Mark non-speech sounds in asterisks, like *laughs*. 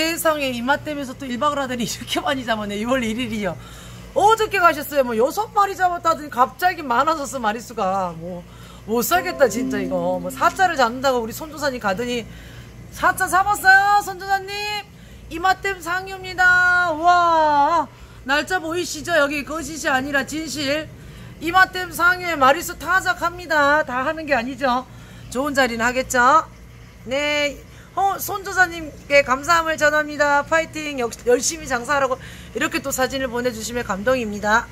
세상에 이맛때면서 또 1박을 하더니 *laughs* 이렇게 많이 잡았네. 2월 1일이요. 어저께 가셨어요. 뭐 여섯 마리 잡았다더니 갑자기 많아졌어 마리수가. 뭐 못 살겠다 진짜 이거. 뭐 사자를 잡는다고 우리 손조사님 가더니 사자 잡았어요 손조사님. 이맛댐 상유입니다. 와. 날짜 보이시죠? 여기 거짓이 아니라 진실. 이맛댐 상유에 마리수 타작합니다. 다 하는 게 아니죠? 좋은 자리는 하겠죠? 네 어, 손조사님께 감사함을 전합니다. 파이팅 역- 열심히 장사하라고 이렇게 또 사진을 보내주시면 감동입니다